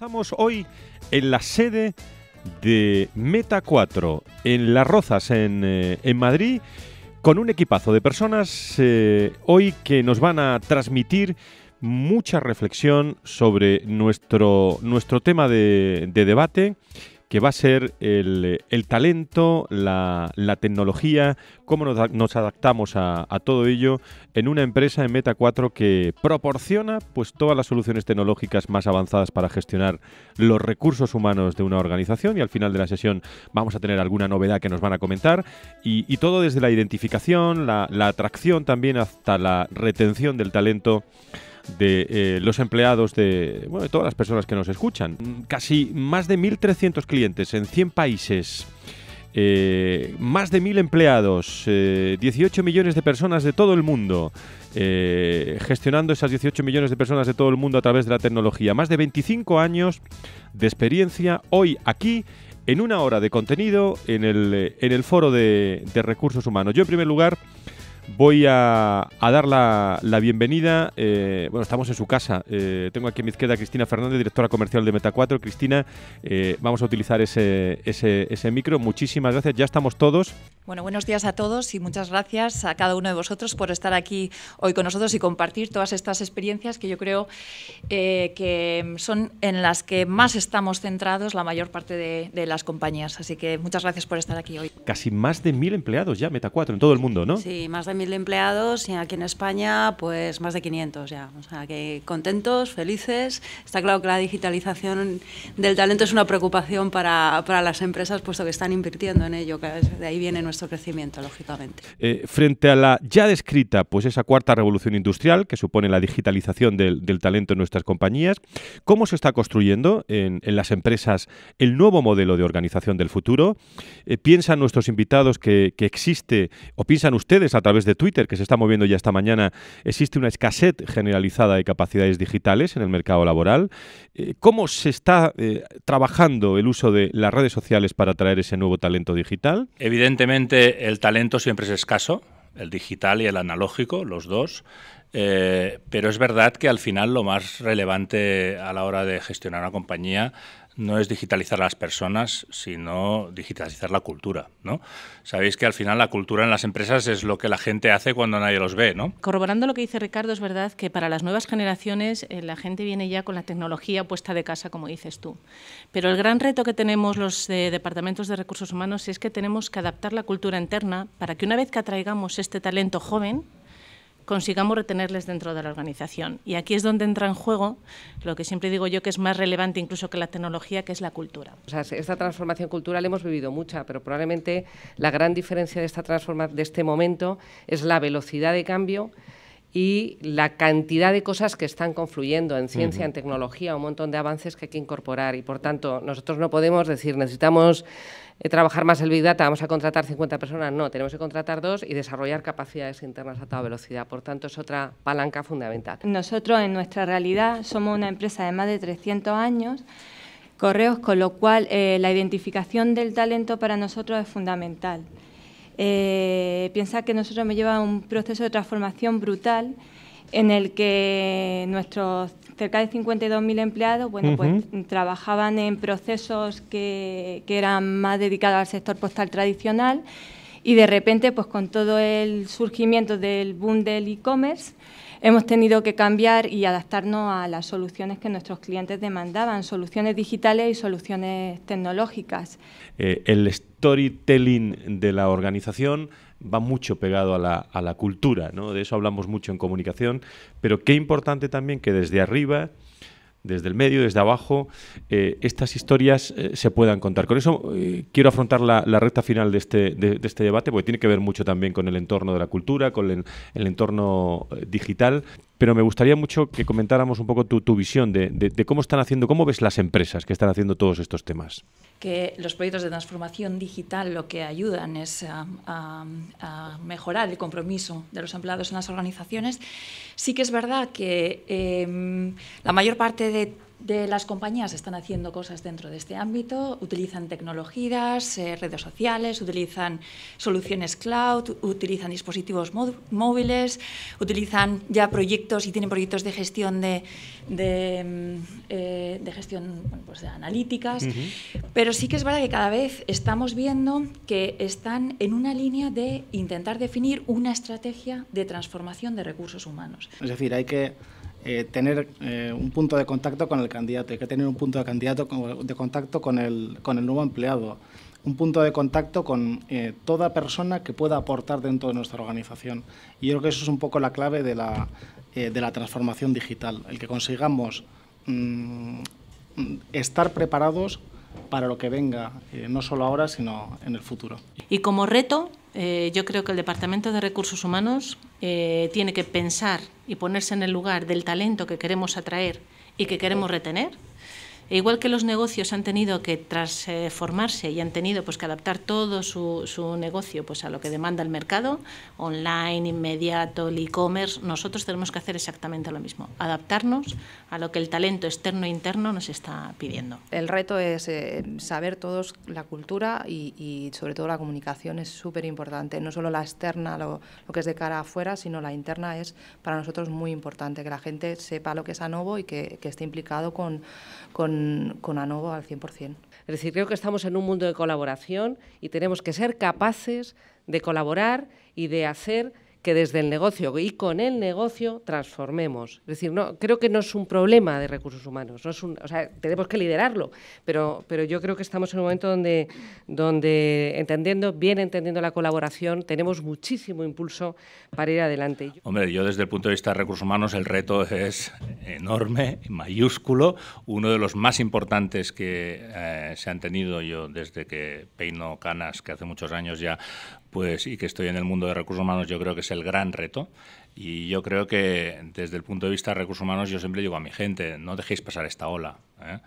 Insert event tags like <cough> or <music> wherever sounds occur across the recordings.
Estamos hoy en la sede de Meta 4 en Las Rozas, en, eh, en Madrid, con un equipazo de personas eh, hoy que nos van a transmitir mucha reflexión sobre nuestro, nuestro tema de, de debate que va a ser el, talento, la, la, tecnología, cómo nos, adaptamos a, todo ello en una empresa en Meta 4 que proporciona pues todas las soluciones tecnológicas más avanzadas para gestionar los recursos humanos de una organización. Y al final de la sesión vamos a tener alguna novedad que nos van a comentar. Y, todo desde la identificación, la atracción también hasta la retención del talento de eh, los empleados de, bueno, de todas las personas que nos escuchan. Casi más de 1.300 clientes en 100 países. Eh, más de 1.000 empleados, eh, 18 millones de personas de todo el mundo, eh, gestionando esas 18 millones de personas de todo el mundo a través de la tecnología. Más de 25 años de experiencia hoy aquí en una hora de contenido en el, en el foro de, de recursos humanos. Yo en primer lugar voy a, a dar la, la bienvenida. Eh, bueno, estamos en su casa. Eh, tengo aquí a mi izquierda Cristina Fernández, directora comercial de Meta 4. Cristina, eh, vamos a utilizar ese, ese, ese, micro. Muchísimas gracias. Ya estamos todos. Bueno, buenos días a todos y muchas gracias a cada uno de vosotros por estar aquí hoy con nosotros y compartir todas estas experiencias que yo creo que son en las que más estamos centrados la mayor parte de, de, las compañías. Así que muchas gracias por estar aquí hoy. Casi más de mil empleados ya, Meta 4, en todo el mundo, ¿no? Sí, más de mil empleados y aquí en España pues más de 500 ya. O sea que contentos, felices. Está claro que la digitalización del talento es una preocupación para, para las empresas puesto que están invirtiendo en ello, de ahí viene nuestro crecimiento, lógicamente. Eh, frente a la ya descrita pues esa cuarta revolución industrial que supone la digitalización del, del talento en nuestras compañías, ¿cómo se está construyendo en, en, las empresas el nuevo modelo de organización del futuro? Eh, ¿Piensan nuestros invitados que, que existe o piensan ustedes a través de Twitter, que se está moviendo ya esta mañana, existe una escasez generalizada de capacidades digitales en el mercado laboral. Eh, ¿Cómo se está eh, trabajando el uso de las redes sociales para atraer ese nuevo talento digital? Evidentemente, el talento siempre es escaso, el digital y el analógico, los dos. Eh, pero es verdad que al final lo más relevante a la hora de gestionar una compañía no es digitalizar las personas, sino digitalizar la cultura, ¿no? Sabéis que al final la cultura en las empresas es lo que la gente hace cuando nadie los ve, ¿no? Corroborando lo que dice Ricardo, es verdad que para las nuevas generaciones eh, la gente viene ya con la tecnología puesta de casa, como dices tú. Pero el gran reto que tenemos los eh, departamentos de recursos humanos es que tenemos que adaptar la cultura interna para que una vez que atraigamos este talento joven, consigamos retenerles dentro de la organización. Y aquí es donde entra en juego lo que siempre digo yo que es más relevante incluso que la tecnología, que es la cultura. Esta transformación cultural hemos vivido mucha, pero probablemente la gran diferencia de, esta transforma de este momento es la velocidad de cambio y la cantidad de cosas que están confluyendo en ciencia, uh -huh. en tecnología, un montón de avances que hay que incorporar. Y por tanto, nosotros no podemos decir necesitamos eh, trabajar más el Big Data, vamos a contratar 50 personas. No, tenemos que contratar dos y desarrollar capacidades internas a toda velocidad. Por tanto, es otra palanca fundamental. Nosotros, en nuestra realidad, somos una empresa de más de 300 años correos, con lo cual eh, la identificación del talento para nosotros es fundamental. Eh, piensa que nosotros hemos llevado un proceso de transformación brutal en el que nuestros cerca de 52.000 empleados bueno, uh -huh. pues, trabajaban en procesos que, que, eran más dedicados al sector postal tradicional y de repente, pues con todo el surgimiento del boom del e-commerce, hemos tenido que cambiar y adaptarnos a las soluciones que nuestros clientes demandaban, soluciones digitales y soluciones tecnológicas. Eh, el storytelling de la organización va mucho pegado a la, a la cultura, ¿no? de eso hablamos mucho en comunicación, pero qué importante también que desde arriba desde el medio, desde abajo, eh, estas historias eh, se puedan contar. Con eso eh, quiero afrontar la, recta final de este, de, este debate, porque tiene que ver mucho también con el entorno de la cultura, con el, el entorno digital, pero me gustaría mucho que comentáramos un poco tu, visión de, cómo están haciendo, cómo ves las empresas que están haciendo todos estos temas. Que los proyectos de transformación digital lo que ayudan es a, a, mejorar el compromiso de los empleados en las organizaciones. Sí que es verdad que eh, la mayor parte de de las compañías están haciendo cosas dentro de este ámbito, utilizan tecnologías, eh, redes sociales, utilizan soluciones cloud, utilizan dispositivos móviles, utilizan ya proyectos y tienen proyectos de gestión de, de, mm, eh, gestión pues de analíticas. Pero sí que es verdad que cada vez estamos viendo que están en una línea de intentar definir una estrategia de transformación de recursos humanos. Es decir, hay que eh, tener eh, un punto de contacto con el candidato, hay que tener un punto de, candidato, de contacto con el, con el nuevo empleado, un punto de contacto con eh, toda persona que pueda aportar dentro de nuestra organización. Y yo creo que eso es un poco la clave de la, de la transformación digital, el que consigamos mm, estar preparados para lo que venga, no solo ahora, sino en el futuro. Y como reto, yo creo que el Departamento de Recursos Humanos eh, tiene que pensar y ponerse en el lugar del talento que queremos atraer y que queremos retener e igual que los negocios han tenido que transformarse y han tenido pues, que adaptar todo su, negocio pues, a lo que demanda el mercado, online, inmediato, el e-commerce, nosotros tenemos que hacer exactamente lo mismo, adaptarnos a lo que el talento externo e interno nos está pidiendo. El reto es eh, saber todos la cultura y, sobre todo la comunicación es súper importante, no solo la externa, lo, que es de cara afuera, sino la interna es para nosotros muy importante, que la gente sepa lo que es Anovo y que, que esté implicado con, con con, Anovo al 100%. Es decir, creo que estamos en un mundo de colaboración y tenemos que ser capaces de colaborar y de hacer que desde el negocio y con el negocio transformemos. Es decir, no, creo que no es un problema de recursos humanos, no es un, o sea, tenemos que liderarlo, pero, pero yo creo que estamos en un momento donde, donde entendiendo, bien entendiendo la colaboración, tenemos muchísimo impulso para ir adelante. Hombre, yo desde el punto de vista de recursos humanos el reto es enorme, mayúsculo, uno de los más importantes que eh, se han tenido yo desde que peino canas, que hace muchos años ya pues y que estoy en el mundo de recursos humanos, yo creo que es el gran reto. Y yo creo que desde el punto de vista de recursos humanos, yo siempre digo a mi gente, no dejéis pasar esta ola. ¿eh?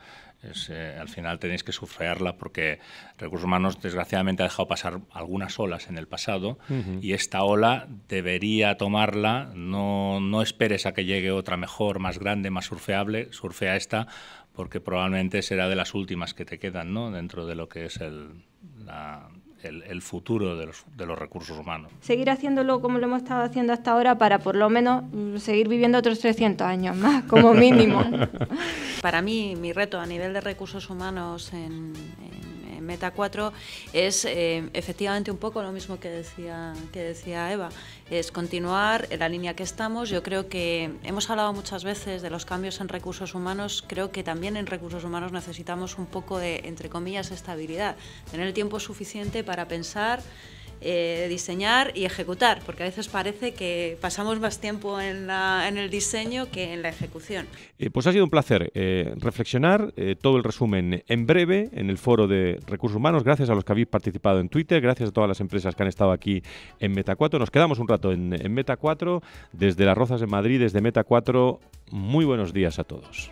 Eh, al final tenéis que surfearla porque recursos humanos desgraciadamente ha dejado pasar algunas olas en el pasado y esta ola debería tomarla, no, no esperes a que llegue otra mejor, más grande, más surfeable, surfea esta porque probablemente será de las últimas que te quedan ¿no? dentro de lo que es el, la, el, futuro de los, de los, recursos humanos. Seguir haciéndolo como lo hemos estado haciendo hasta ahora para por lo menos seguir viviendo otros 300 años más, como mínimo. <laughs> para mí, mi reto a nivel de recursos humanos en Meta 4 es eh, efectivamente un poco lo mismo que decía, que decía Eva, es continuar en la línea que estamos. Yo creo que hemos hablado muchas veces de los cambios en recursos humanos, creo que también en recursos humanos necesitamos un poco de, entre comillas, estabilidad, tener el tiempo suficiente para pensar eh, diseñar y ejecutar, porque a veces parece que pasamos más tiempo en, el diseño que en la ejecución. Eh, pues ha sido un placer eh, reflexionar todo el resumen en breve en el foro de recursos humanos. Gracias a los que habéis participado en Twitter, gracias a todas las empresas que han estado aquí en Meta 4. Nos quedamos un rato en, en Meta 4 desde las Rozas de Madrid, desde Meta 4. Muy buenos días a todos.